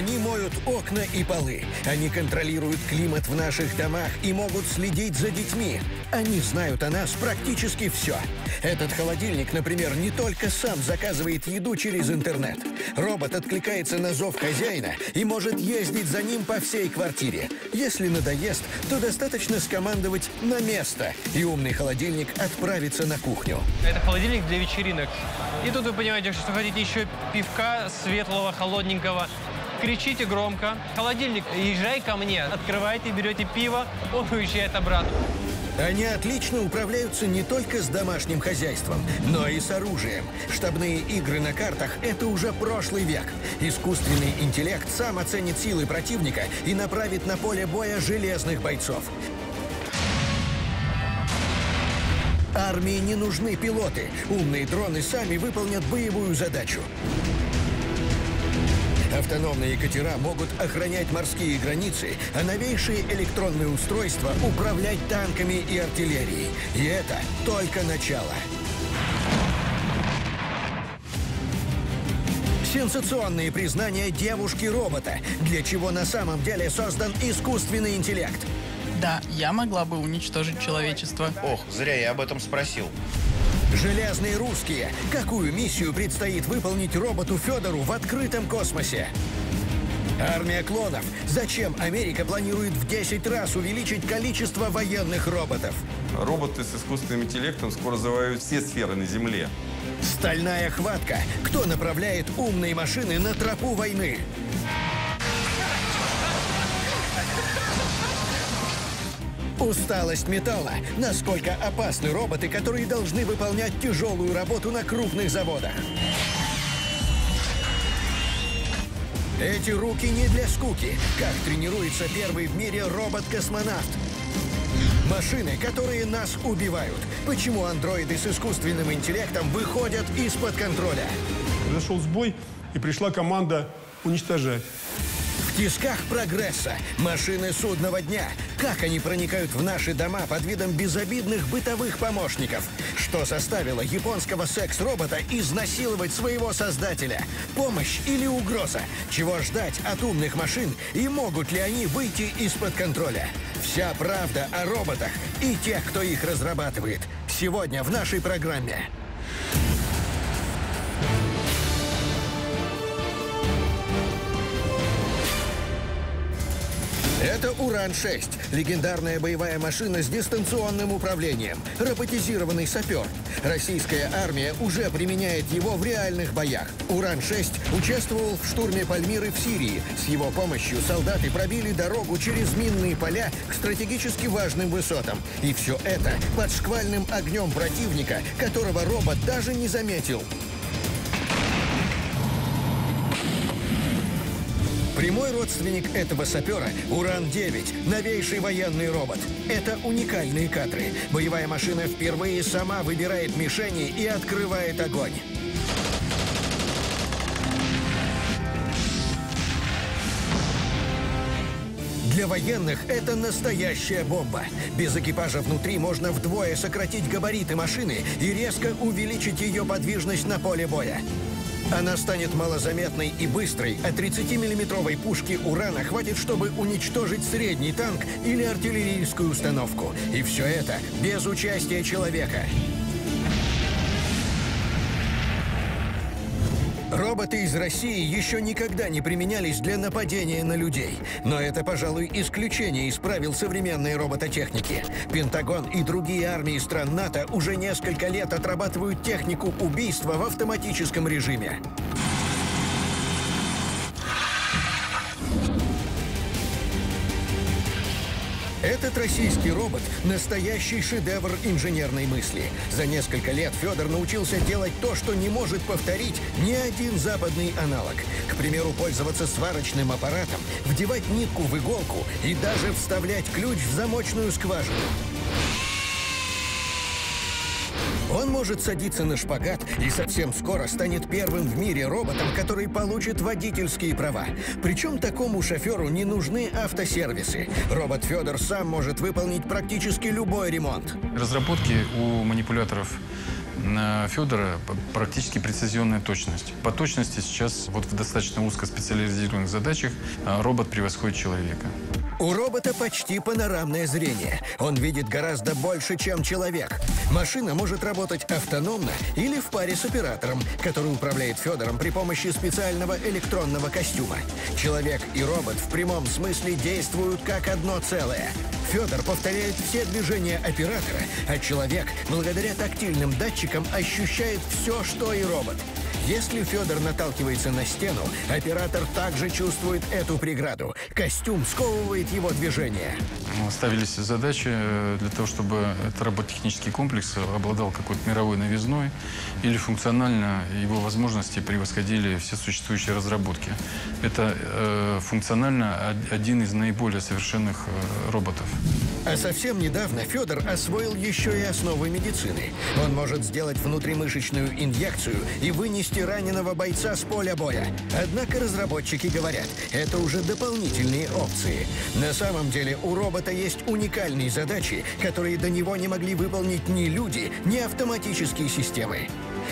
Они моют окна и полы. Они контролируют климат в наших домах и могут следить за детьми. Они знают о нас практически все. Этот холодильник, например, не только сам заказывает еду через интернет. Робот откликается на зов хозяина и может ездить за ним по всей квартире. Если надоест, то достаточно скомандовать «на место», и умный холодильник отправится на кухню. Это холодильник для вечеринок. И тут вы понимаете, что хотите еще пивка светлого, холодненького. Кричите громко. Холодильник, езжай ко мне. Открывайте, берете пиво, он уезжает обратно. Они отлично управляются не только с домашним хозяйством, но и с оружием. Штабные игры на картах – это уже прошлый век. Искусственный интеллект сам оценит силы противника и направит на поле боя железных бойцов. Армии не нужны пилоты. Умные дроны сами выполнят боевую задачу. Автономные катера могут охранять морские границы, а новейшие электронные устройства управлять танками и артиллерией. И это только начало. Сенсационные признания девушки-робота, для чего на самом деле создан искусственный интеллект. Да, я могла бы уничтожить человечество. Ох, зря я об этом спросил. Железные русские. Какую миссию предстоит выполнить роботу Федору в открытом космосе? Армия клонов. Зачем Америка планирует в 10 раз увеличить количество военных роботов? Роботы с искусственным интеллектом скоро завоюют все сферы на Земле. Стальная хватка. Кто направляет умные машины на тропу войны? Усталость металла. Насколько опасны роботы, которые должны выполнять тяжелую работу на крупных заводах? Эти руки не для скуки. Как тренируется первый в мире робот-космонавт? Машины, которые нас убивают. Почему андроиды с искусственным интеллектом выходят из-под контроля? Произошел сбой, и пришла команда уничтожать. Тисках прогресса. Машины судного дня. Как они проникают в наши дома под видом безобидных бытовых помощников? Что заставило японского секс-робота изнасиловать своего создателя? Помощь или угроза? Чего ждать от умных машин? И могут ли они выйти из-под контроля? Вся правда о роботах и тех, кто их разрабатывает. Сегодня в нашей программе. Это «Уран-6» — легендарная боевая машина с дистанционным управлением, роботизированный сапер. Российская армия уже применяет его в реальных боях. «Уран-6» участвовал в штурме Пальмиры в Сирии. С его помощью солдаты пробили дорогу через минные поля к стратегически важным высотам. И все это под шквальным огнем противника, которого робот даже не заметил. Прямой родственник этого сапера – Уран-9, новейший военный робот. Это уникальные кадры. Боевая машина впервые сама выбирает мишени и открывает огонь. Для военных это настоящая бомба. Без экипажа внутри можно вдвое сократить габариты машины и резко увеличить ее подвижность на поле боя. Она станет малозаметной и быстрой, а 30-миллиметровой пушки «Урана» хватит, чтобы уничтожить средний танк или артиллерийскую установку. И все это без участия человека. Роботы из России еще никогда не применялись для нападения на людей. Но это, пожалуй, исключение из правил современной робототехники. Пентагон и другие армии стран НАТО уже несколько лет отрабатывают технику убийства в автоматическом режиме. Этот российский робот – настоящий шедевр инженерной мысли. За несколько лет Федор научился делать то, что не может повторить ни один западный аналог. К примеру, пользоваться сварочным аппаратом, вдевать нитку в иголку и даже вставлять ключ в замочную скважину. Он может садиться на шпагат и совсем скоро станет первым в мире роботом, который получит водительские права. Причем такому шоферу не нужны автосервисы. Робот Федор сам может выполнить практически любой ремонт. Разработки у манипуляторов На Федора практически прецизионная точность. По точности сейчас вот в достаточно узкоспециализированных задачах а, робот превосходит человека. У робота почти панорамное зрение. Он видит гораздо больше, чем человек. Машина может работать автономно или в паре с оператором, который управляет Федором при помощи специального электронного костюма. Человек и робот в прямом смысле действуют как одно целое. Федор повторяет все движения оператора, а человек, благодаря тактильным датчикам, ощущает все, что и робот. Если Федор наталкивается на стену, оператор также чувствует эту преграду. Костюм сковывает его движение. Ставились задачи э, для того, чтобы этот роботехнический комплекс обладал какой-то мировой новизной или функционально его возможности превосходили все существующие разработки. Это э, функционально один из наиболее совершенных э, роботов. А совсем недавно Федор освоил еще и основы медицины. Он может сделать внутримышечную инъекцию и вынести раненого бойца с поля боя. Однако разработчики говорят, это уже дополнительные опции. На самом деле у робота есть уникальные задачи, которые до него не могли выполнить ни люди, ни автоматические системы.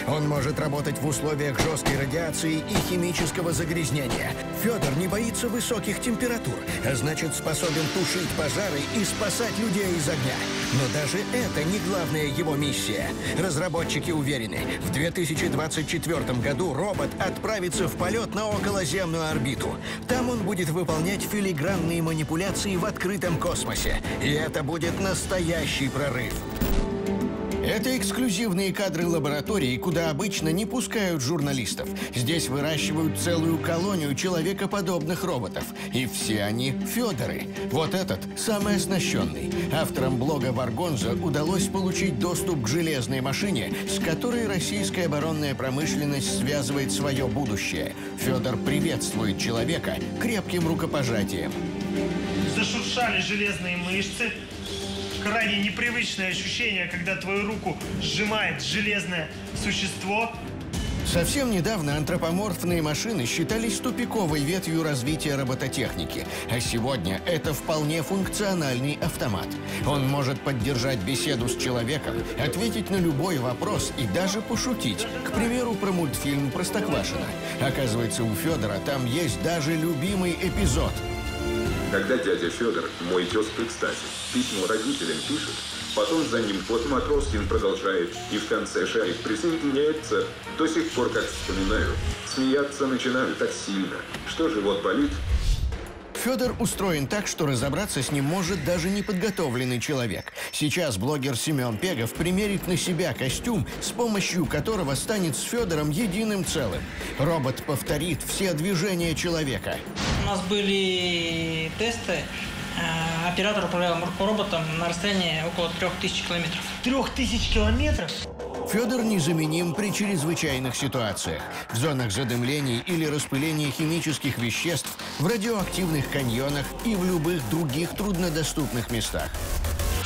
Он может работать в условиях жесткой радиации и химического загрязнения. Федор не боится высоких температур, а значит способен тушить пожары и спасать людей из огня. Но даже это не главная его миссия. Разработчики уверены, в 2024 году робот отправится в полет на околоземную орбиту. Там он будет выполнять филигранные манипуляции в открытом космосе. И это будет настоящий прорыв. Это эксклюзивные кадры лаборатории, куда обычно не пускают журналистов. Здесь выращивают целую колонию человекоподобных роботов. И все они Федоры. Вот этот самый оснащенный. Авторам блога Варгонза удалось получить доступ к железной машине, с которой российская оборонная промышленность связывает свое будущее. Федор приветствует человека крепким рукопожатием. Зашуршали железные мышцы, крайне непривычное ощущение, когда твою руку сжимает железное существо. Совсем недавно антропоморфные машины считались тупиковой ветвью развития робототехники, а сегодня это вполне функциональный автомат. Он может поддержать беседу с человеком, ответить на любой вопрос и даже пошутить. К примеру, про мультфильм «Простоквашино». Оказывается, у Федора там есть даже любимый эпизод – когда дядя Федор, мой тезка, кстати, письмо родителям пишет, потом за ним вот Матроскин продолжает, и в конце Шарик присоединяется, до сих пор, как вспоминаю, смеяться начинаю так сильно, что живот болит, Федор устроен так, что разобраться с ним может даже неподготовленный человек. Сейчас блогер Семен Пегов примерит на себя костюм, с помощью которого станет с Федором единым целым. Робот повторит все движения человека. У нас были тесты. Э, оператор управлял роботом на расстоянии около 3000 километров. 3000 километров? Федор незаменим при чрезвычайных ситуациях, в зонах задымлений или распыления химических веществ, в радиоактивных каньонах и в любых других труднодоступных местах.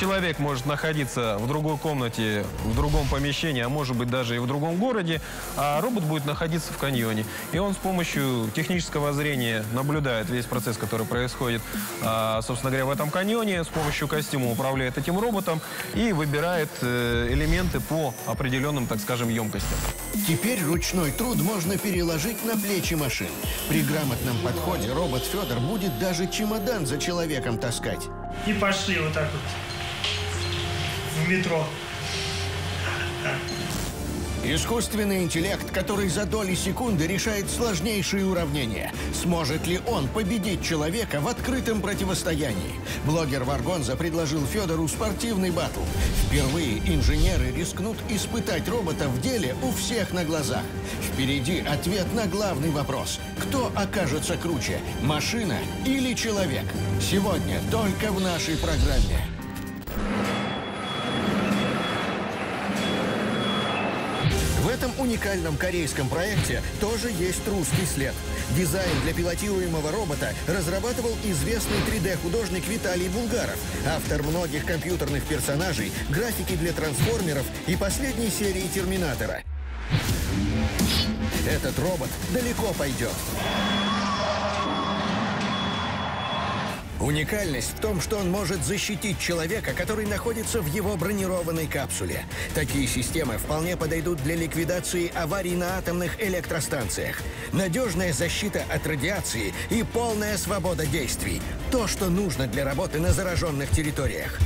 Человек может находиться в другой комнате, в другом помещении, а может быть даже и в другом городе, а робот будет находиться в каньоне. И он с помощью технического зрения наблюдает весь процесс, который происходит, а, собственно говоря, в этом каньоне, с помощью костюма управляет этим роботом и выбирает э, элементы по определенным, так скажем, емкостям. Теперь ручной труд можно переложить на плечи машин. При грамотном подходе робот Федор будет даже чемодан за человеком таскать. И пошли вот так вот метро. Искусственный интеллект, который за доли секунды решает сложнейшие уравнения. Сможет ли он победить человека в открытом противостоянии? Блогер Варгонза предложил Федору спортивный батл. Впервые инженеры рискнут испытать робота в деле у всех на глазах. Впереди ответ на главный вопрос. Кто окажется круче, машина или человек? Сегодня только в нашей программе. Этом уникальном корейском проекте тоже есть русский след. Дизайн для пилотируемого робота разрабатывал известный 3D-художник Виталий Булгаров, автор многих компьютерных персонажей, графики для трансформеров и последней серии Терминатора. Этот робот далеко пойдет. Уникальность в том, что он может защитить человека, который находится в его бронированной капсуле. Такие системы вполне подойдут для ликвидации аварий на атомных электростанциях. Надежная защита от радиации и полная свобода действий. То, что нужно для работы на зараженных территориях.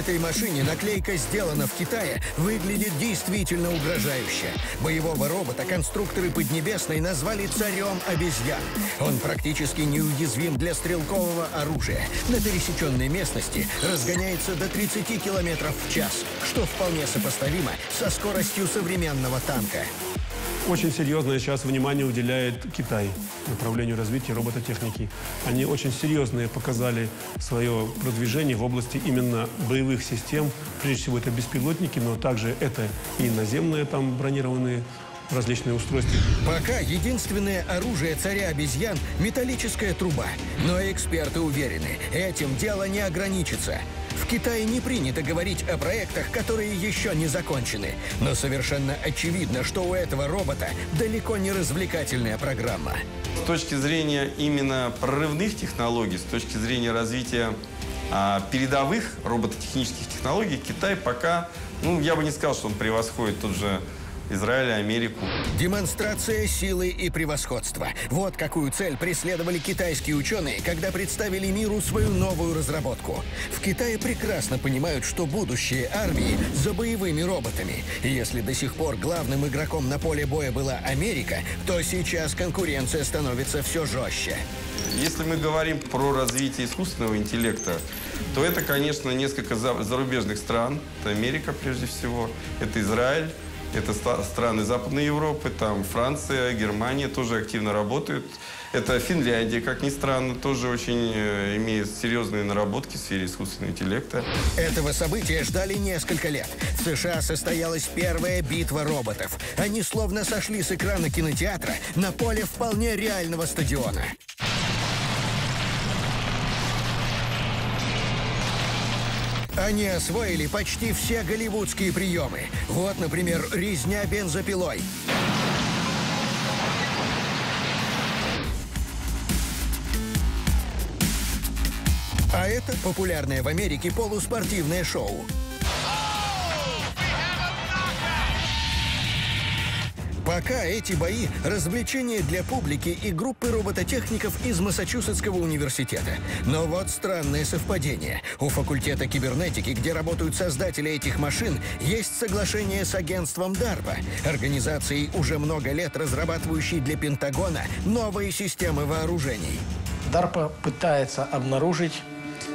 Этой машине наклейка «Сделана в Китае» выглядит действительно угрожающе. Боевого робота конструкторы Поднебесной назвали «Царем обезьян». Он практически неуязвим для стрелкового оружия. На пересеченной местности разгоняется до 30 километров в час, что вполне сопоставимо со скоростью современного танка. Очень серьезное сейчас внимание уделяет Китай направлению развития робототехники. Они очень серьезные показали свое продвижение в области именно боевых систем. Прежде всего это беспилотники, но также это и наземные там бронированные различные устройства. Пока единственное оружие царя обезьян – металлическая труба. Но эксперты уверены, этим дело не ограничится. В Китае не принято говорить о проектах, которые еще не закончены. Но совершенно очевидно, что у этого робота далеко не развлекательная программа. С точки зрения именно прорывных технологий, с точки зрения развития а, передовых робототехнических технологий, Китай пока, ну, я бы не сказал, что он превосходит тот же Израиль, Америку. Демонстрация силы и превосходства. Вот какую цель преследовали китайские ученые, когда представили миру свою новую разработку. В Китае прекрасно понимают, что будущее армии за боевыми роботами. И если до сих пор главным игроком на поле боя была Америка, то сейчас конкуренция становится все жестче. Если мы говорим про развитие искусственного интеллекта, то это, конечно, несколько зарубежных стран. Это Америка, прежде всего, это Израиль, это страны Западной Европы, там Франция, Германия тоже активно работают. Это Финляндия, как ни странно, тоже очень э, имеет серьезные наработки в сфере искусственного интеллекта. Этого события ждали несколько лет. В США состоялась первая битва роботов. Они словно сошли с экрана кинотеатра на поле вполне реального стадиона. Они освоили почти все голливудские приемы. Вот, например, резня бензопилой. А это популярное в Америке полуспортивное шоу. Пока эти бои – развлечения для публики и группы робототехников из Массачусетского университета. Но вот странное совпадение. У факультета кибернетики, где работают создатели этих машин, есть соглашение с агентством DARPA, организацией, уже много лет разрабатывающей для Пентагона новые системы вооружений. DARPA пытается обнаружить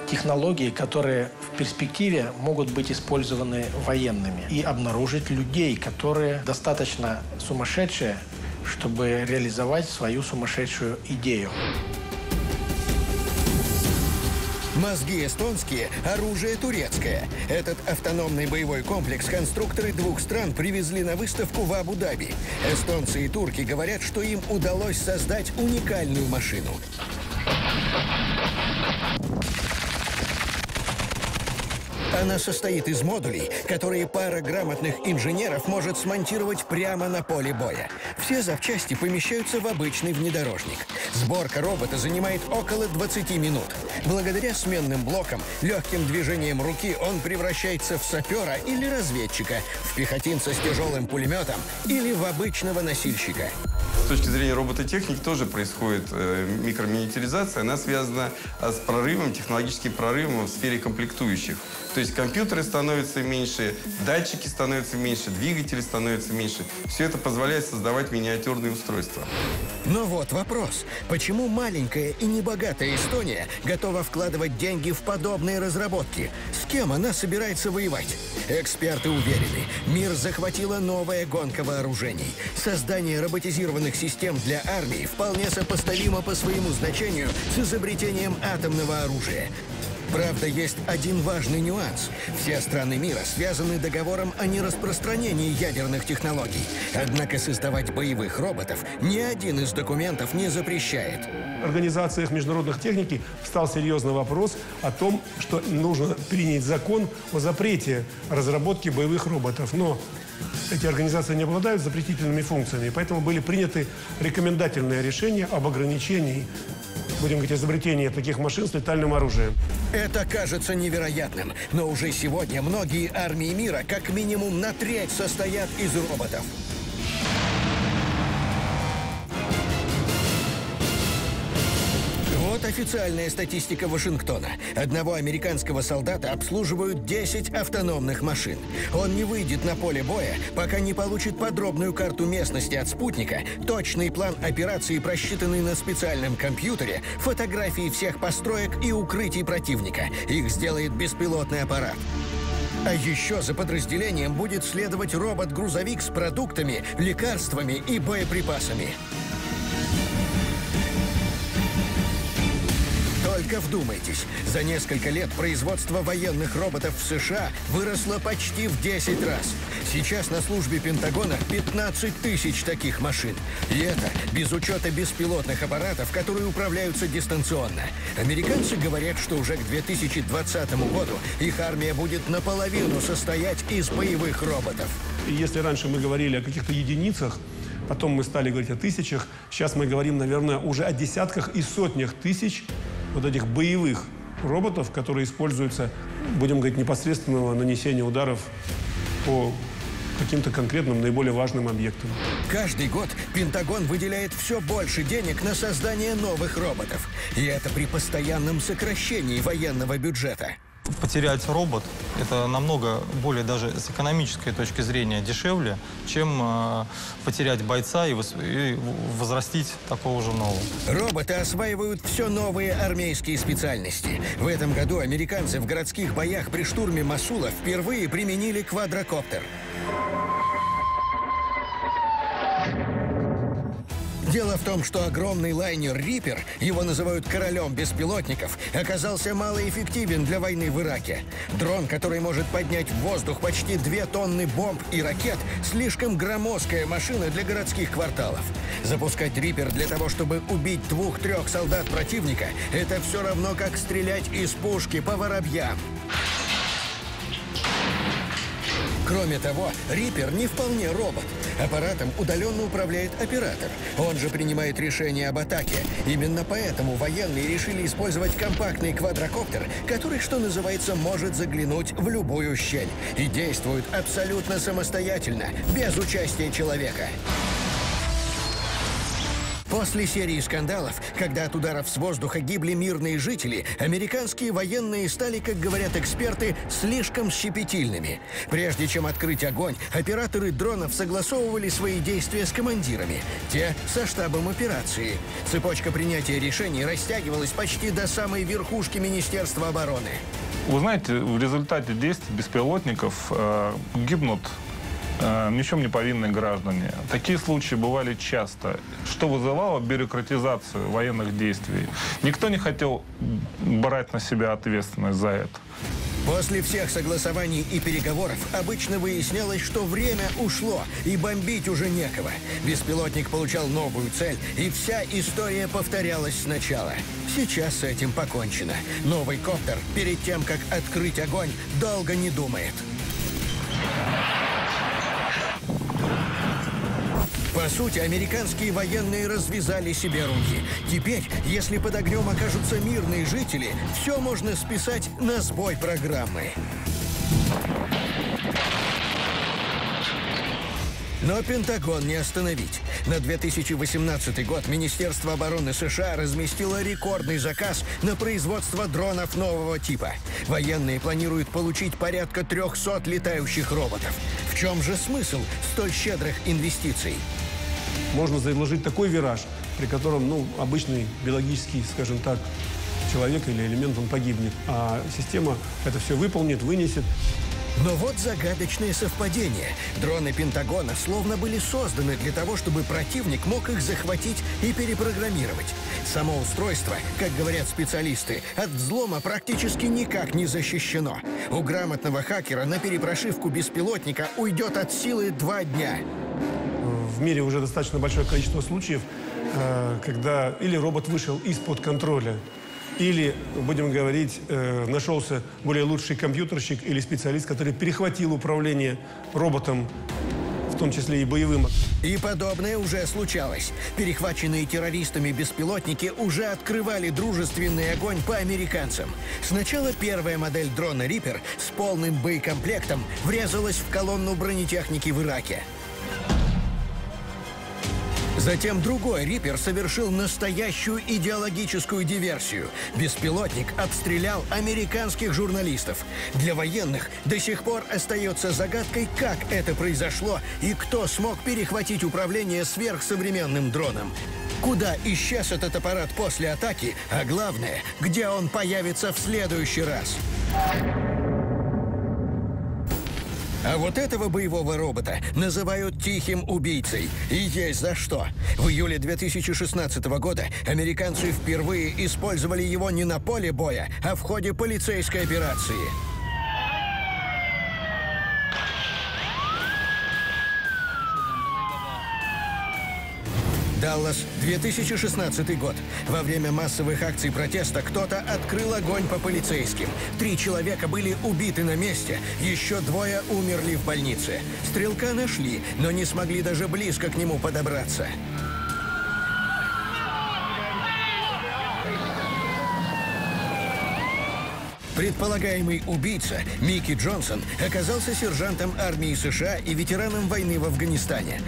технологии, которые в перспективе могут быть использованы военными, и обнаружить людей, которые достаточно сумасшедшие, чтобы реализовать свою сумасшедшую идею. Мозги эстонские, оружие турецкое. Этот автономный боевой комплекс конструкторы двух стран привезли на выставку в Абу-Даби. Эстонцы и турки говорят, что им удалось создать уникальную машину. Она состоит из модулей, которые пара грамотных инженеров может смонтировать прямо на поле боя. Все запчасти помещаются в обычный внедорожник. Сборка робота занимает около 20 минут. Благодаря сменным блокам, легким движением руки он превращается в сапера или разведчика, в пехотинца с тяжелым пулеметом или в обычного носильщика. С точки зрения робототехники тоже происходит э, микроминиатюризация. Она связана а, с прорывом, технологическим прорывом в сфере комплектующих. То есть компьютеры становятся меньше, датчики становятся меньше, двигатели становятся меньше. Все это позволяет создавать миниатюрные устройства. Но вот вопрос. Почему маленькая и небогатая Эстония готова вкладывать деньги в подобные разработки? С кем она собирается воевать? Эксперты уверены, мир захватила новая гонка вооружений. Создание роботизированных систем для армии вполне сопоставимо по своему значению с изобретением атомного оружия. Правда, есть один важный нюанс. Все страны мира связаны договором о нераспространении ядерных технологий. Однако создавать боевых роботов ни один из документов не запрещает. В организациях международных техники встал серьезный вопрос о том, что нужно принять закон о запрете разработки боевых роботов. Но эти организации не обладают запретительными функциями, поэтому были приняты рекомендательные решения об ограничении будем говорить, изобретения таких машин с летальным оружием. Это кажется невероятным, но уже сегодня многие армии мира как минимум на треть состоят из роботов. Вот официальная статистика Вашингтона. Одного американского солдата обслуживают 10 автономных машин. Он не выйдет на поле боя, пока не получит подробную карту местности от спутника, точный план операции, просчитанный на специальном компьютере, фотографии всех построек и укрытий противника. Их сделает беспилотный аппарат. А еще за подразделением будет следовать робот-грузовик с продуктами, лекарствами и боеприпасами. Только вдумайтесь, за несколько лет производство военных роботов в США выросло почти в 10 раз. Сейчас на службе Пентагона 15 тысяч таких машин. И это без учета беспилотных аппаратов, которые управляются дистанционно. Американцы говорят, что уже к 2020 году их армия будет наполовину состоять из боевых роботов. Если раньше мы говорили о каких-то единицах, потом мы стали говорить о тысячах, сейчас мы говорим, наверное, уже о десятках и сотнях тысяч вот этих боевых роботов, которые используются, будем говорить, непосредственного нанесения ударов по каким-то конкретным, наиболее важным объектам. Каждый год Пентагон выделяет все больше денег на создание новых роботов. И это при постоянном сокращении военного бюджета. Потерять робот – это намного более даже с экономической точки зрения дешевле, чем э, потерять бойца и, и возрастить такого же нового. Роботы осваивают все новые армейские специальности. В этом году американцы в городских боях при штурме Масула впервые применили квадрокоптер. Дело в том, что огромный лайнер «Риппер», его называют королем беспилотников, оказался малоэффективен для войны в Ираке. Дрон, который может поднять в воздух почти две тонны бомб и ракет, слишком громоздкая машина для городских кварталов. Запускать «Риппер» для того, чтобы убить двух-трех солдат противника, это все равно, как стрелять из пушки по воробьям. Кроме того, Риппер не вполне робот. Аппаратом удаленно управляет оператор. Он же принимает решение об атаке. Именно поэтому военные решили использовать компактный квадрокоптер, который, что называется, может заглянуть в любую щель. И действует абсолютно самостоятельно, без участия человека. После серии скандалов, когда от ударов с воздуха гибли мирные жители, американские военные стали, как говорят эксперты, слишком щепетильными. Прежде чем открыть огонь, операторы дронов согласовывали свои действия с командирами, те — со штабом операции. Цепочка принятия решений растягивалась почти до самой верхушки Министерства обороны. Вы знаете, в результате действий беспилотников э, гибнут э, ни в чем не повинные граждане. Такие случаи бывали часто, что вызывало бюрократизацию военных действий. Никто не хотел брать на себя ответственность за это. После всех согласований и переговоров обычно выяснялось, что время ушло, и бомбить уже некого. Беспилотник получал новую цель, и вся история повторялась сначала. Сейчас с этим покончено. Новый коптер, перед тем, как открыть огонь, долго не думает. По сути, американские военные развязали себе руки. Теперь, если под огнем окажутся мирные жители, все можно списать на сбой программы. Но Пентагон не остановить. На 2018 год Министерство обороны США разместило рекордный заказ на производство дронов нового типа. Военные планируют получить порядка 300 летающих роботов. В чем же смысл столь щедрых инвестиций? Можно заложить такой вираж, при котором ну, обычный биологический, скажем так, человек или элемент, он погибнет. А система это все выполнит, вынесет. Но вот загадочное совпадение. Дроны Пентагона словно были созданы для того, чтобы противник мог их захватить и перепрограммировать. Само устройство, как говорят специалисты, от взлома практически никак не защищено. У грамотного хакера на перепрошивку беспилотника уйдет от силы два дня. В мире уже достаточно большое количество случаев, э, когда или робот вышел из-под контроля, или, будем говорить, э, нашелся более лучший компьютерщик или специалист, который перехватил управление роботом, в том числе и боевым. И подобное уже случалось. Перехваченные террористами беспилотники уже открывали дружественный огонь по американцам. Сначала первая модель дрона «Риппер» с полным боекомплектом врезалась в колонну бронетехники в Ираке. Затем другой Риппер совершил настоящую идеологическую диверсию. Беспилотник обстрелял американских журналистов. Для военных до сих пор остается загадкой, как это произошло и кто смог перехватить управление сверхсовременным дроном. Куда исчез этот аппарат после атаки, а главное, где он появится в следующий раз. А вот этого боевого робота называют «тихим убийцей». И есть за что. В июле 2016 года американцы впервые использовали его не на поле боя, а в ходе полицейской операции. Даллас, 2016 год. Во время массовых акций протеста кто-то открыл огонь по полицейским. Три человека были убиты на месте, еще двое умерли в больнице. Стрелка нашли, но не смогли даже близко к нему подобраться. Предполагаемый убийца Микки Джонсон оказался сержантом армии США и ветераном войны в Афганистане.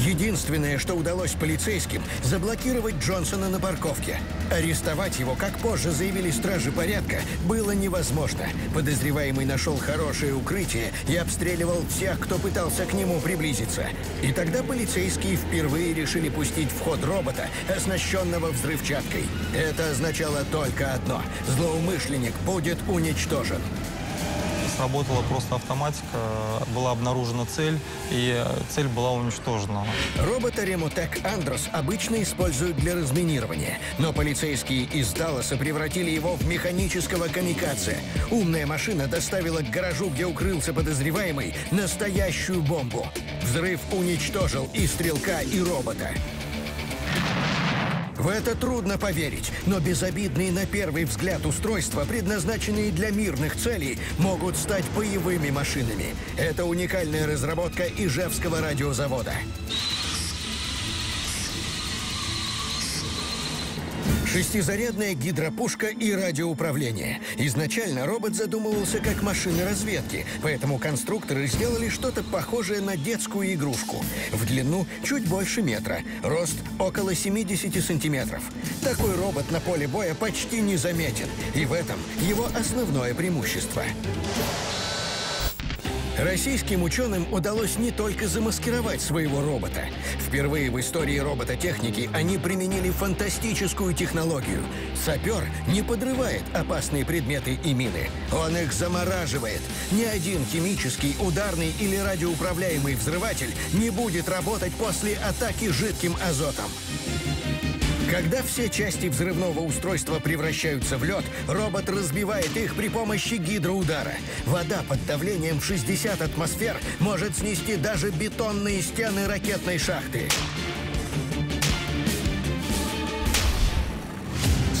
Единственное, что удалось полицейским, заблокировать Джонсона на парковке. Арестовать его, как позже заявили стражи порядка, было невозможно. Подозреваемый нашел хорошее укрытие и обстреливал всех, кто пытался к нему приблизиться. И тогда полицейские впервые решили пустить в ход робота, оснащенного взрывчаткой. Это означало только одно – злоумышленник будет уничтожен. Сработала просто автоматика, была обнаружена цель, и цель была уничтожена. Робота Ремотек Андрос обычно используют для разминирования, но полицейские из Далласа превратили его в механического камикадзе. Умная машина доставила к гаражу, где укрылся подозреваемый, настоящую бомбу. Взрыв уничтожил и стрелка, и робота. В это трудно поверить, но безобидные на первый взгляд устройства, предназначенные для мирных целей, могут стать боевыми машинами. Это уникальная разработка Ижевского радиозавода. Шестизарядная гидропушка и радиоуправление. Изначально робот задумывался как машина разведки, поэтому конструкторы сделали что-то похожее на детскую игрушку. В длину чуть больше метра, рост около 70 сантиметров. Такой робот на поле боя почти не заметен, и в этом его основное преимущество. Российским ученым удалось не только замаскировать своего робота. Впервые в истории робототехники они применили фантастическую технологию. Сапер не подрывает опасные предметы и мины. Он их замораживает. Ни один химический, ударный или радиоуправляемый взрыватель не будет работать после атаки жидким азотом. Когда все части взрывного устройства превращаются в лед, робот разбивает их при помощи гидроудара. Вода под давлением в 60 атмосфер может снести даже бетонные стены ракетной шахты.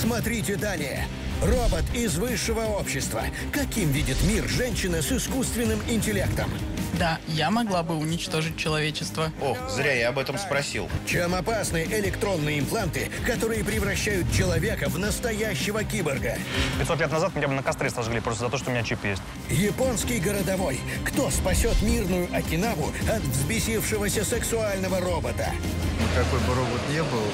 Смотрите далее. Робот из высшего общества. Каким видит мир женщина с искусственным интеллектом? Да, я могла бы уничтожить человечество. Ох, зря я об этом спросил. Чем опасны электронные импланты, которые превращают человека в настоящего киборга? 500 лет назад меня бы на костре сожгли просто за то, что у меня чип есть. Японский городовой. Кто спасет мирную Окинаву от взбесившегося сексуального робота? Какой бы робот ни был,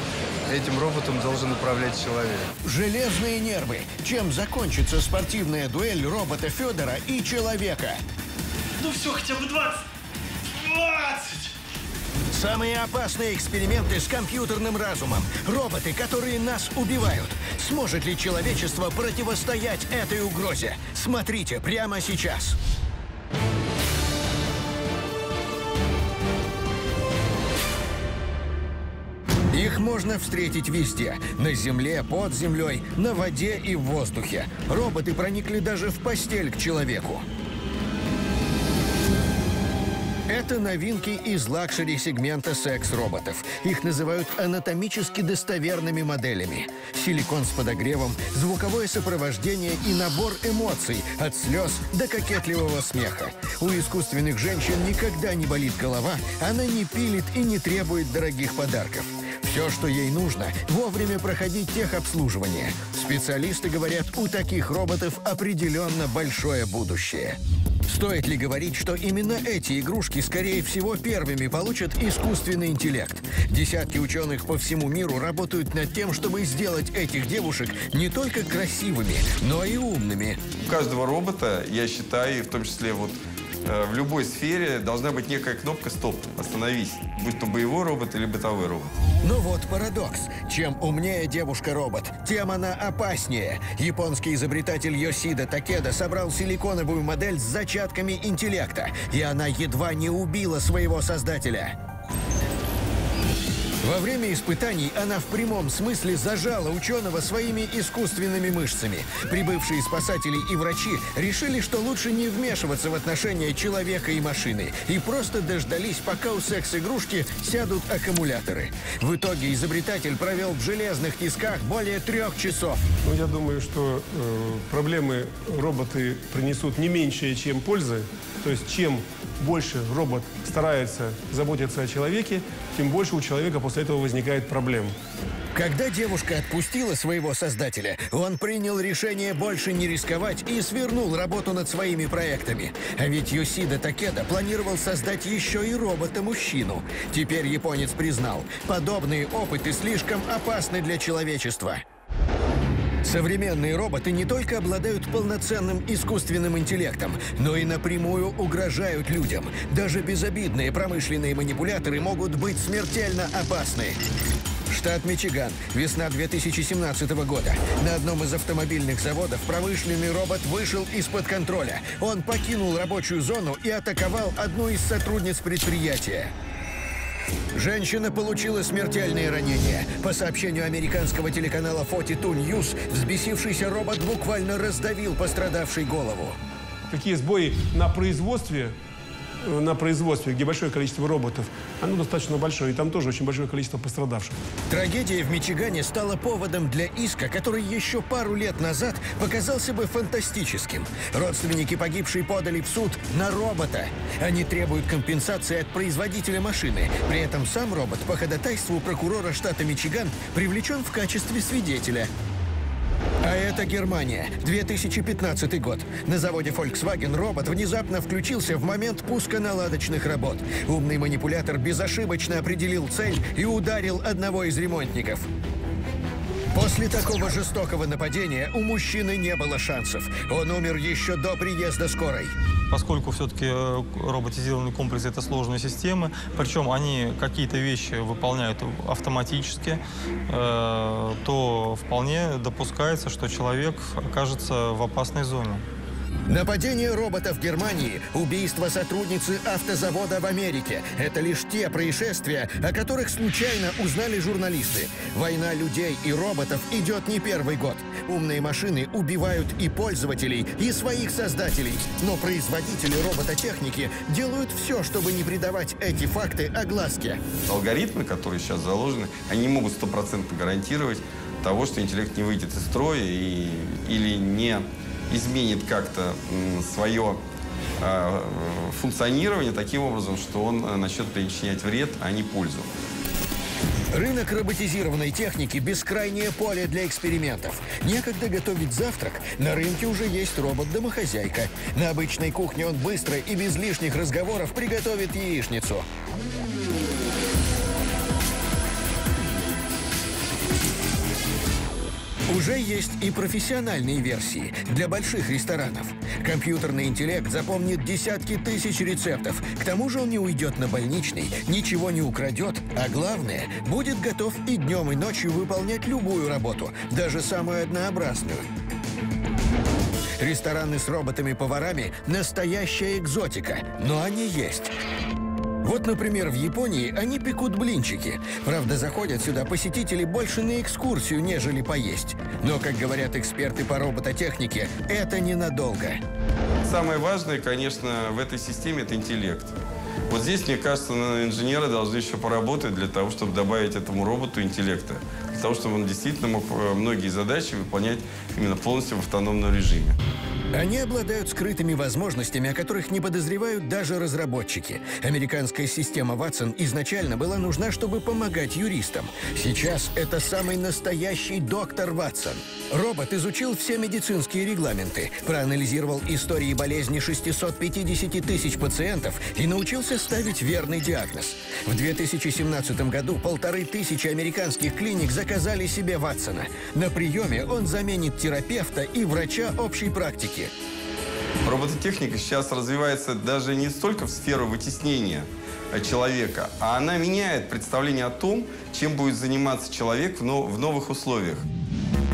этим роботом должен управлять человек. Железные нервы. Чем закончится спортивная дуэль робота Федора и человека? Ну все, хотя бы 20. 20! Самые опасные эксперименты с компьютерным разумом. Роботы, которые нас убивают. Сможет ли человечество противостоять этой угрозе? Смотрите прямо сейчас. Их можно встретить везде. На земле, под землей, на воде и в воздухе. Роботы проникли даже в постель к человеку. Это новинки из лакшери-сегмента секс-роботов. Их называют анатомически достоверными моделями. Силикон с подогревом, звуковое сопровождение и набор эмоций от слез до кокетливого смеха. У искусственных женщин никогда не болит голова, она не пилит и не требует дорогих подарков. Все, что ей нужно, вовремя проходить техобслуживание. Специалисты говорят, у таких роботов определенно большое будущее. Стоит ли говорить, что именно эти игрушки, скорее всего, первыми получат искусственный интеллект? Десятки ученых по всему миру работают над тем, чтобы сделать этих девушек не только красивыми, но и умными. У каждого робота, я считаю, в том числе вот в любой сфере должна быть некая кнопка «Стоп», «Остановись», будь то боевой робот или бытовой робот. Но вот парадокс. Чем умнее девушка-робот, тем она опаснее. Японский изобретатель Йосида Такеда собрал силиконовую модель с зачатками интеллекта, и она едва не убила своего создателя. Во время испытаний она в прямом смысле зажала ученого своими искусственными мышцами. Прибывшие спасатели и врачи решили, что лучше не вмешиваться в отношения человека и машины, и просто дождались, пока у секс-игрушки сядут аккумуляторы. В итоге изобретатель провел в железных тисках более трех часов. Ну, я думаю, что э, проблемы роботы принесут не меньше, чем пользы. То есть, чем больше робот старается заботиться о человеке, тем больше у человека после этого возникает проблем. Когда девушка отпустила своего создателя, он принял решение больше не рисковать и свернул работу над своими проектами. А ведь Юсида Такеда планировал создать еще и робота-мужчину. Теперь японец признал, подобные опыты слишком опасны для человечества. Современные роботы не только обладают полноценным искусственным интеллектом, но и напрямую угрожают людям. Даже безобидные промышленные манипуляторы могут быть смертельно опасны. Штат Мичиган. Весна 2017 года. На одном из автомобильных заводов промышленный робот вышел из-под контроля. Он покинул рабочую зону и атаковал одну из сотрудниц предприятия. Женщина получила смертельные ранения. По сообщению американского телеканала 42 News, взбесившийся робот буквально раздавил пострадавшей голову. Такие сбои на производстве на производстве, где большое количество роботов, оно достаточно большое, и там тоже очень большое количество пострадавших. Трагедия в Мичигане стала поводом для иска, который еще пару лет назад показался бы фантастическим. Родственники погибшей подали в суд на робота. Они требуют компенсации от производителя машины. При этом сам робот по ходатайству прокурора штата Мичиган привлечен в качестве свидетеля. А это Германия, 2015 год. На заводе Volkswagen робот внезапно включился в момент пуска наладочных работ. Умный манипулятор безошибочно определил цель и ударил одного из ремонтников. После такого жестокого нападения у мужчины не было шансов. Он умер еще до приезда скорой. Поскольку все-таки э, роботизированный комплекс – это сложные системы, причем они какие-то вещи выполняют автоматически, э, то вполне допускается, что человек окажется в опасной зоне. Нападение робота в Германии, убийство сотрудницы автозавода в Америке – это лишь те происшествия, о которых случайно узнали журналисты. Война людей и роботов идет не первый год. Умные машины убивают и пользователей, и своих создателей. Но производители робототехники делают все, чтобы не придавать эти факты огласке. Алгоритмы, которые сейчас заложены, они могут стопроцентно гарантировать того, что интеллект не выйдет из строя и, или не изменит как-то свое а, функционирование таким образом, что он э, начнет причинять вред, а не пользу. Рынок роботизированной техники – бескрайнее поле для экспериментов. Некогда готовить завтрак, на рынке уже есть робот-домохозяйка. На обычной кухне он быстро и без лишних разговоров приготовит яичницу. Уже есть и профессиональные версии для больших ресторанов. Компьютерный интеллект запомнит десятки тысяч рецептов. К тому же он не уйдет на больничный, ничего не украдет, а главное, будет готов и днем, и ночью выполнять любую работу, даже самую однообразную. Рестораны с роботами-поварами – настоящая экзотика, но они есть. Вот, например, в Японии они пекут блинчики. Правда, заходят сюда посетители больше на экскурсию, нежели поесть. Но, как говорят эксперты по робототехнике, это ненадолго. Самое важное, конечно, в этой системе – это интеллект. Вот здесь, мне кажется, инженеры должны еще поработать для того, чтобы добавить этому роботу интеллекта. Того, чтобы он действительно мог э, многие задачи выполнять именно полностью в автономном режиме. Они обладают скрытыми возможностями, о которых не подозревают даже разработчики. Американская система Watson изначально была нужна, чтобы помогать юристам. Сейчас это самый настоящий доктор Ватсон. Робот изучил все медицинские регламенты, проанализировал истории болезни 650 тысяч пациентов и научился ставить верный диагноз. В 2017 году полторы тысячи американских клиник заказали себе Ватсона. На приеме он заменит терапевта и врача общей практики. Робототехника сейчас развивается даже не столько в сферу вытеснения человека, а она меняет представление о том, чем будет заниматься человек в новых условиях.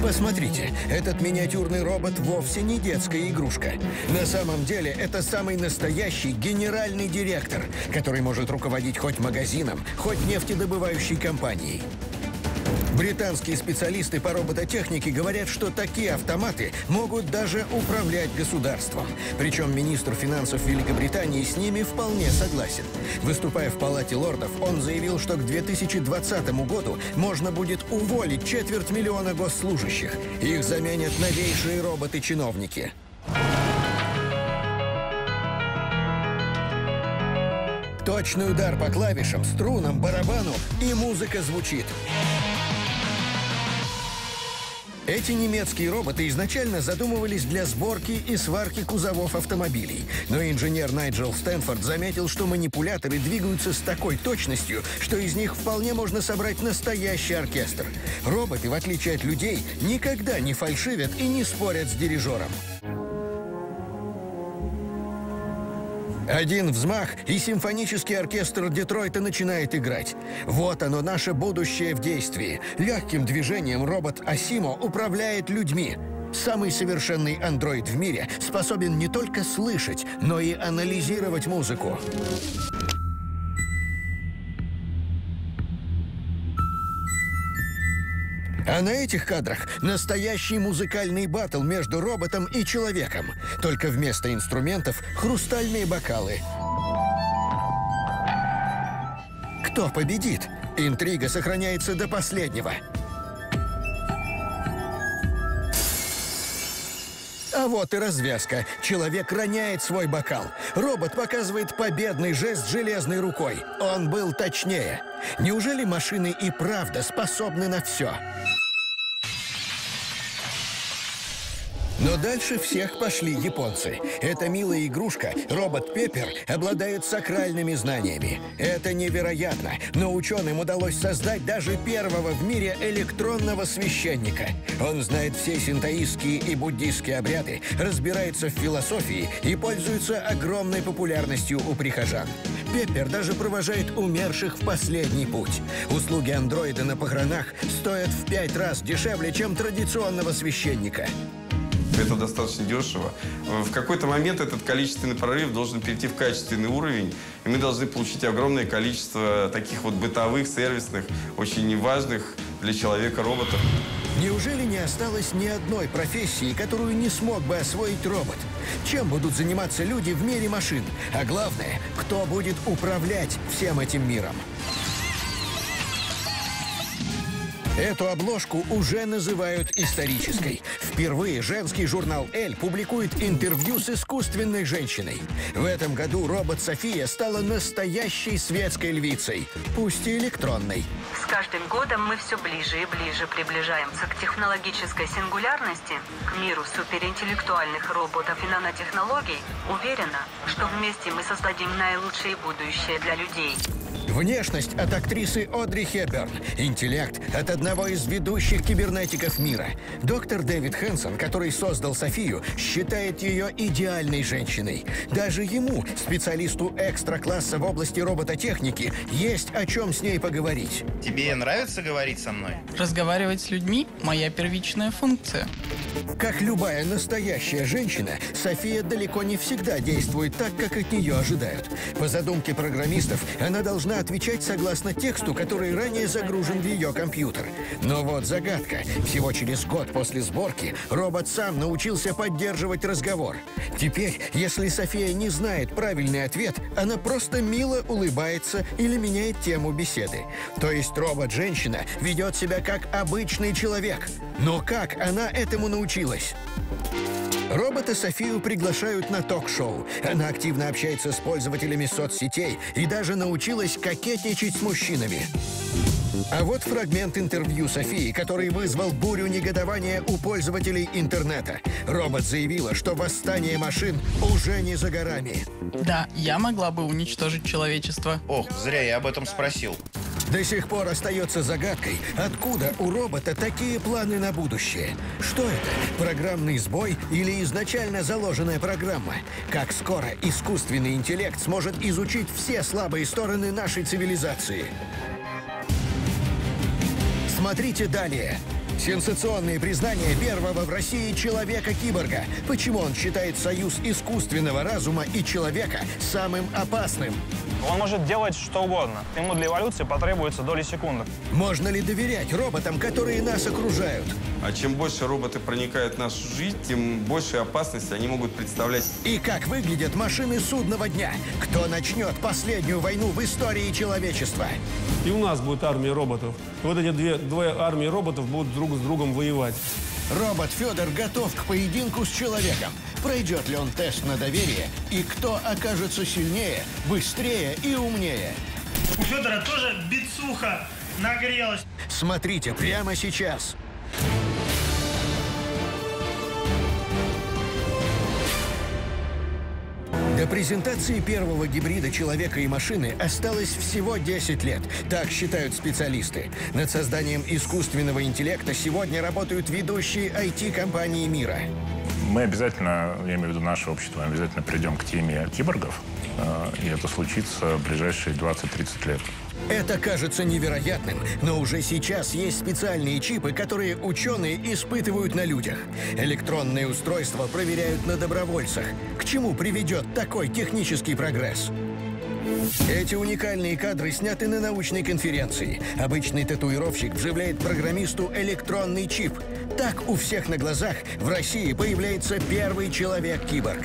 Посмотрите, этот миниатюрный робот вовсе не детская игрушка. На самом деле, это самый настоящий генеральный директор, который может руководить хоть магазином, хоть нефтедобывающей компанией. Британские специалисты по робототехнике говорят, что такие автоматы могут даже управлять государством. Причем министр финансов Великобритании с ними вполне согласен. Выступая в Палате лордов, он заявил, что к 2020 году можно будет уволить четверть миллиона госслужащих. Их заменят новейшие роботы-чиновники. Точный удар по клавишам, струнам, барабану, и музыка звучит. Эти немецкие роботы изначально задумывались для сборки и сварки кузовов автомобилей. Но инженер Найджел Стэнфорд заметил, что манипуляторы двигаются с такой точностью, что из них вполне можно собрать настоящий оркестр. Роботы, в отличие от людей, никогда не фальшивят и не спорят с дирижером. Один взмах, и симфонический оркестр Детройта начинает играть. Вот оно, наше будущее в действии. Легким движением робот Асимо управляет людьми. Самый совершенный андроид в мире способен не только слышать, но и анализировать музыку. А на этих кадрах настоящий музыкальный батл между роботом и человеком. Только вместо инструментов хрустальные бокалы. Кто победит? Интрига сохраняется до последнего. А вот и развязка. Человек роняет свой бокал. Робот показывает победный жест железной рукой. Он был точнее. Неужели машины и правда способны на все? Но дальше всех пошли японцы. Эта милая игрушка, робот Пеппер, обладает сакральными знаниями. Это невероятно, но ученым удалось создать даже первого в мире электронного священника. Он знает все синтоистские и буддийские обряды, разбирается в философии и пользуется огромной популярностью у прихожан. Пеппер даже провожает умерших в последний путь. Услуги андроида на похоронах стоят в пять раз дешевле, чем традиционного священника. Это достаточно дешево. В какой-то момент этот количественный прорыв должен перейти в качественный уровень, и мы должны получить огромное количество таких вот бытовых, сервисных, очень важных для человека роботов. Неужели не осталось ни одной профессии, которую не смог бы освоить робот? Чем будут заниматься люди в мире машин? А главное, кто будет управлять всем этим миром? Эту обложку уже называют исторической. Впервые женский журнал «Эль» публикует интервью с искусственной женщиной. В этом году робот София стала настоящей светской львицей, пусть и электронной. С каждым годом мы все ближе и ближе приближаемся к технологической сингулярности, к миру суперинтеллектуальных роботов и нанотехнологий. Уверена, что вместе мы создадим наилучшее будущее для людей. Внешность от актрисы Одри Хепберн. Интеллект от одного из ведущих кибернетиков мира. Доктор Дэвид Хэнсон, который создал Софию, считает ее идеальной женщиной. Даже ему, специалисту экстра-класса в области робототехники, есть о чем с ней поговорить. Тебе нравится говорить со мной? Разговаривать с людьми – моя первичная функция. Как любая настоящая женщина, София далеко не всегда действует так, как от нее ожидают. По задумке программистов, она должна отвечать согласно тексту, который ранее загружен в ее компьютер. Но вот загадка. Всего через год после сборки робот сам научился поддерживать разговор. Теперь, если София не знает правильный ответ, она просто мило улыбается или меняет тему беседы. То есть робот-женщина ведет себя как обычный человек. Но как она этому научилась? Робота Софию приглашают на ток-шоу. Она активно общается с пользователями соцсетей и даже научилась кокетничать с мужчинами. А вот фрагмент интервью Софии, который вызвал бурю негодования у пользователей интернета. Робот заявила, что восстание машин уже не за горами. Да, я могла бы уничтожить человечество. Ох, зря я об этом спросил. До сих пор остается загадкой, откуда у робота такие планы на будущее. Что это? Программный сбой или изначально заложенная программа? Как скоро искусственный интеллект сможет изучить все слабые стороны нашей цивилизации? Смотрите далее. Сенсационные признания первого в России человека-киборга. Почему он считает союз искусственного разума и человека самым опасным? Он может делать что угодно. Ему для эволюции потребуется доли секунды. Можно ли доверять роботам, которые нас окружают? А чем больше роботы проникают в нашу жизнь, тем больше опасности они могут представлять. И как выглядят машины судного дня? Кто начнет последнюю войну в истории человечества? И у нас будет армия роботов. Вот эти две, две армии роботов будут друг с другом воевать. Робот Федор готов к поединку с человеком. Пройдет ли он тест на доверие? И кто окажется сильнее, быстрее и умнее? У Федора тоже бицуха нагрелась. Смотрите прямо сейчас. До презентации первого гибрида человека и машины осталось всего 10 лет. Так считают специалисты. Над созданием искусственного интеллекта сегодня работают ведущие IT-компании мира. Мы обязательно, я имею в виду наше общество, мы обязательно придем к теме киборгов. э, И это случится в ближайшие 20-30 лет. Это кажется невероятным, но уже сейчас есть специальные чипы, которые ученые испытывают на людях. Электронные устройства проверяют на добровольцах. К чему приведет такой технический прогресс? Эти уникальные кадры сняты на научной конференции. Обычный татуировщик вживляет программисту электронный чип. Так у всех на глазах в России появляется первый человек-киборг.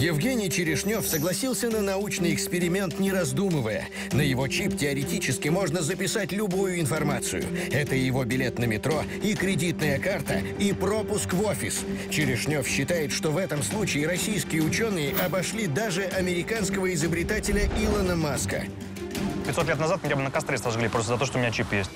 Евгений Черешнев согласился на научный эксперимент, не раздумывая. На его чип теоретически можно записать любую информацию. Это его билет на метро, и кредитная карта, и пропуск в офис. Черешнев считает, что в этом случае российские ученые обошли даже американского изобретателя Илона Маска. 500 лет назад меня бы на костре сожгли просто за то, что у меня чип есть.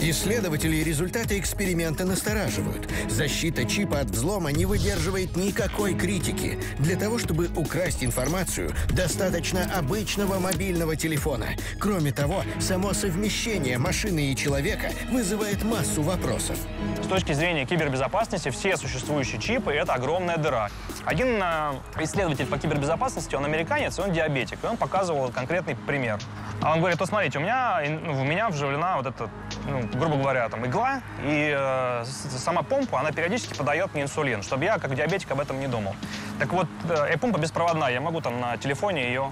Исследователи результаты эксперимента настораживают. Защита чипа от взлома не выдерживает никакой критики. Для того, чтобы украсть информацию, достаточно обычного мобильного телефона. Кроме того, само совмещение машины и человека вызывает массу вопросов. С точки зрения кибербезопасности, все существующие чипы — это огромная дыра. Один э, исследователь по кибербезопасности, он американец, он диабетик, и он показывал конкретный пример. А он говорит, вот смотрите, у меня, ну, в меня вживлена вот эта, ну, грубо говоря, там, игла, и э, сама помпа, она периодически подает мне инсулин, чтобы я, как диабетик, об этом не думал. Так вот, э, помпа беспроводная, я могу там на телефоне ее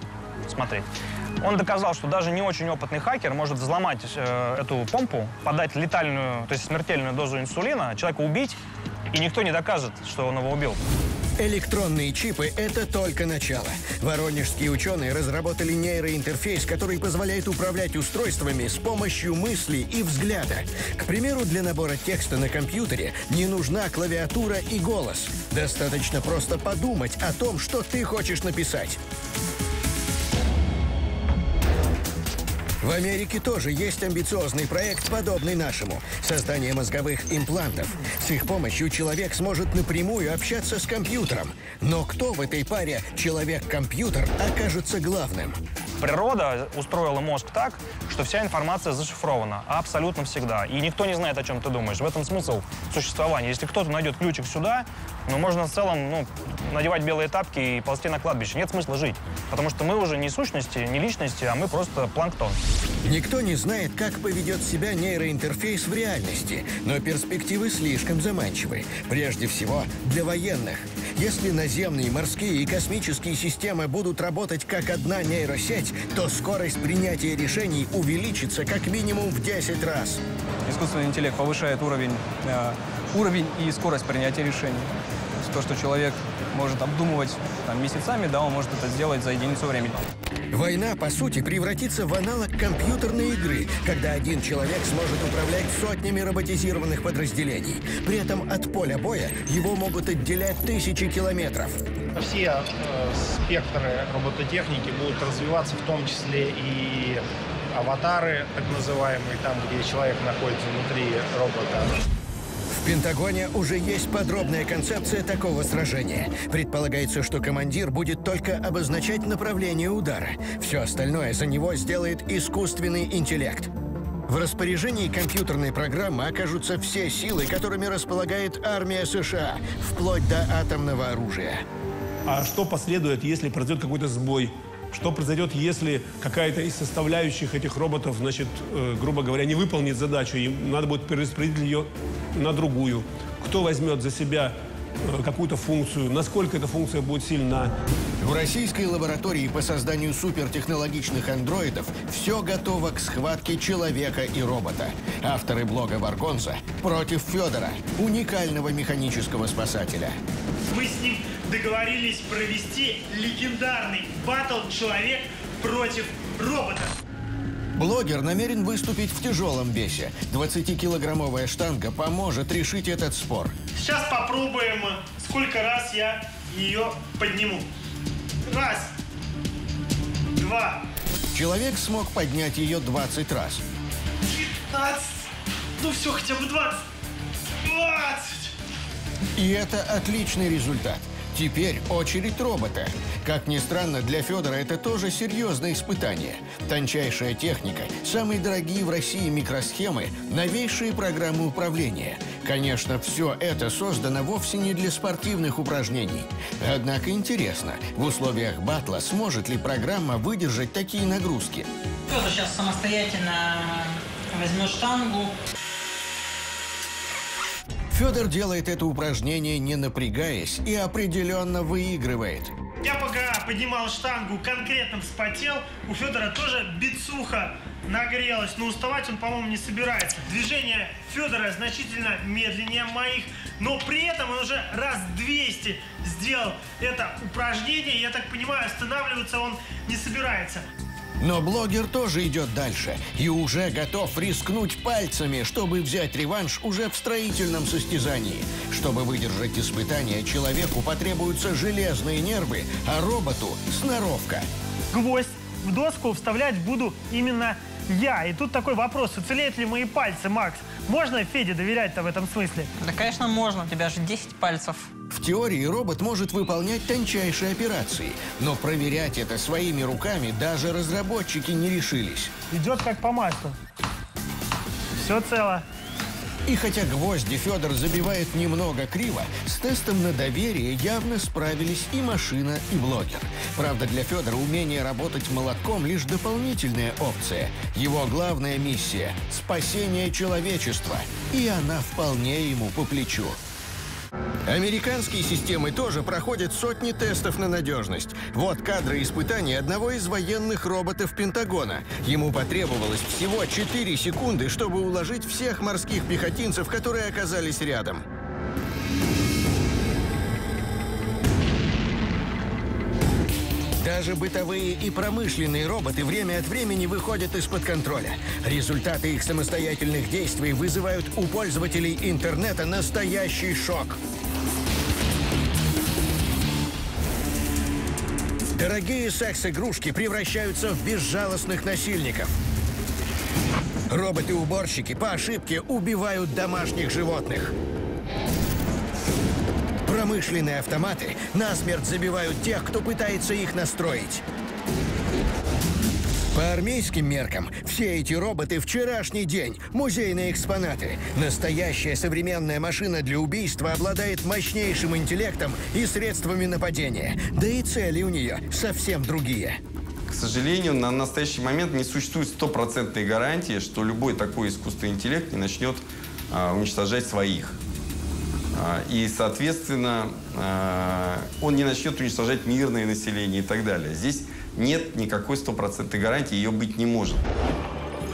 смотреть. Он доказал, что даже не очень опытный хакер может взломать э, эту помпу, подать летальную, то есть смертельную дозу инсулина, человека убить, и никто не докажет, что он его убил. Электронные чипы – это только начало. Воронежские ученые разработали нейроинтерфейс, который позволяет управлять устройствами с помощью мысли и взгляда. К примеру, для набора текста на компьютере не нужна клавиатура и голос. Достаточно просто подумать о том, что ты хочешь написать. В Америке тоже есть амбициозный проект, подобный нашему – создание мозговых имплантов. С их помощью человек сможет напрямую общаться с компьютером. Но кто в этой паре человек-компьютер окажется главным? Природа устроила мозг так, что вся информация зашифрована абсолютно всегда. И никто не знает, о чем ты думаешь. В этом смысл существования. Если кто-то найдет ключик сюда, ну, можно в целом ну, надевать белые тапки и ползти на кладбище. Нет смысла жить. Потому что мы уже не сущности, не личности, а мы просто планктон. Никто не знает, как поведет себя нейроинтерфейс в реальности, но перспективы слишком заманчивы. Прежде всего, для военных. Если наземные, морские и космические системы будут работать как одна нейросеть, то скорость принятия решений увеличится как минимум в 10 раз. Искусственный интеллект повышает уровень, э, уровень и скорость принятия решений. То, есть то, что человек может обдумывать там, месяцами, да, он может это сделать за единицу времени. Война, по сути, превратится в аналог компьютерной игры, когда один человек сможет управлять сотнями роботизированных подразделений. При этом от поля боя его могут отделять тысячи километров. Все э, спектры робототехники будут развиваться, в том числе и аватары, так называемые, там, где человек находится внутри робота. В Пентагоне уже есть подробная концепция такого сражения. Предполагается, что командир будет только обозначать направление удара. Все остальное за него сделает искусственный интеллект. В распоряжении компьютерной программы окажутся все силы, которыми располагает армия США, вплоть до атомного оружия. А что последует, если произойдет какой-то сбой? Что произойдет, если какая-то из составляющих этих роботов, значит, э, грубо говоря, не выполнит задачу, и надо будет перераспределить ее на другую? Кто возьмет за себя э, какую-то функцию? Насколько эта функция будет сильна? В российской лаборатории по созданию супертехнологичных андроидов все готово к схватке человека и робота. Авторы блога Варгонза против Федора, уникального механического спасателя. Мы с ним договорились провести легендарный батл «Человек против робота». Блогер намерен выступить в тяжелом весе. 20-килограммовая штанга поможет решить этот спор. Сейчас попробуем, сколько раз я ее подниму. Раз, два, Человек смог поднять ее 20 раз. 15, ну все, хотя бы 20, 20. И это отличный результат. Теперь очередь робота. Как ни странно, для Федора это тоже серьезное испытание. Тончайшая техника, самые дорогие в России микросхемы, новейшие программы управления. Конечно, все это создано вовсе не для спортивных упражнений. Однако интересно, в условиях батла сможет ли программа выдержать такие нагрузки? Кто-то сейчас самостоятельно возьмет штангу, Федор делает это упражнение не напрягаясь и определенно выигрывает. Я пока поднимал штангу, конкретно вспотел. У Федора тоже бицуха нагрелась, но уставать он, по-моему, не собирается. Движения Федора значительно медленнее моих, но при этом он уже раз 200 сделал это упражнение. Я так понимаю, останавливаться он не собирается. Но блогер тоже идет дальше и уже готов рискнуть пальцами, чтобы взять реванш уже в строительном состязании. Чтобы выдержать испытание, человеку потребуются железные нервы, а роботу – сноровка. Гвоздь в доску вставлять буду именно я. И тут такой вопрос, уцелеют ли мои пальцы, Макс? Можно Феде доверять-то в этом смысле? Да, конечно, можно. У тебя же 10 пальцев. В теории робот может выполнять тончайшие операции, но проверять это своими руками даже разработчики не решились. Идет как по маслу. Все цело. И хотя гвозди Федор забивает немного криво, с тестом на доверие явно справились и машина, и блогер. Правда, для Федора умение работать молотком лишь дополнительная опция. Его главная миссия – спасение человечества. И она вполне ему по плечу. Американские системы тоже проходят сотни тестов на надежность. Вот кадры испытаний одного из военных роботов Пентагона. Ему потребовалось всего 4 секунды, чтобы уложить всех морских пехотинцев, которые оказались рядом. Даже бытовые и промышленные роботы время от времени выходят из-под контроля. Результаты их самостоятельных действий вызывают у пользователей интернета настоящий шок. Дорогие секс-игрушки превращаются в безжалостных насильников. Роботы-уборщики по ошибке убивают домашних животных. Промышленные автоматы насмерть забивают тех, кто пытается их настроить. По армейским меркам, все эти роботы вчерашний день, музейные экспонаты. Настоящая современная машина для убийства обладает мощнейшим интеллектом и средствами нападения. Да и цели у нее совсем другие. К сожалению, на настоящий момент не существует стопроцентной гарантии, что любой такой искусственный интеллект не начнет а, уничтожать своих. А, и, соответственно, а, он не начнет уничтожать мирное население и так далее. Здесь нет никакой стопроцентной гарантии, ее быть не может.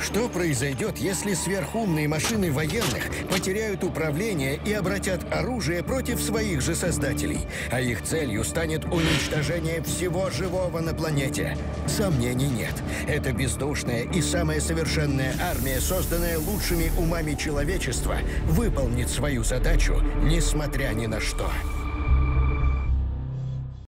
Что произойдет, если сверхумные машины военных потеряют управление и обратят оружие против своих же создателей, а их целью станет уничтожение всего живого на планете? Сомнений нет. Это бездушная и самая совершенная армия, созданная лучшими умами человечества, выполнит свою задачу, несмотря ни на что.